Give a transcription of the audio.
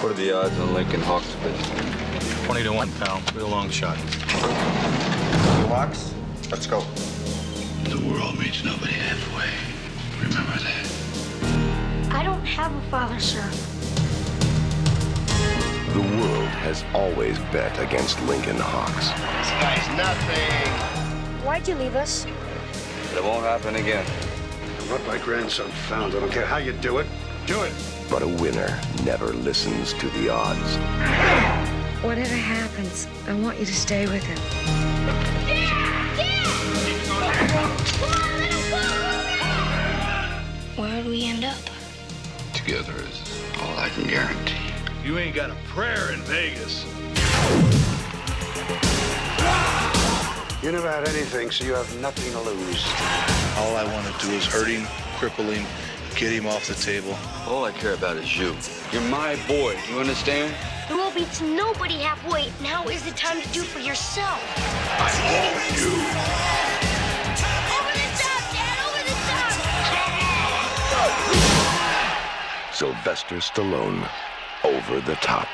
What are the odds on Lincoln Hawk's bid? 20 to 1, pal. Real long shot. Locks, let's go. The world meets nobody halfway. Remember that. I don't have a father, sir. The world has always bet against Lincoln Hawks. This guy's nothing. Why'd you leave us? But it won't happen again. I want my grandson found. I don't care how you do it. Do it. But a winner never listens to the odds. Whatever happens, I want you to stay with him. Where'd we end up? Together is all I can guarantee. You ain't got a prayer in Vegas. You never had anything, so you have nothing to lose. All I want to do is hurt him, cripple him, get him off the table. All I care about is you. You're my boy. You understand? The world beats nobody halfway. Now is the time to do for yourself. I'm all you. Over the top, Dad! Over the top! Sylvester Stallone, over the top.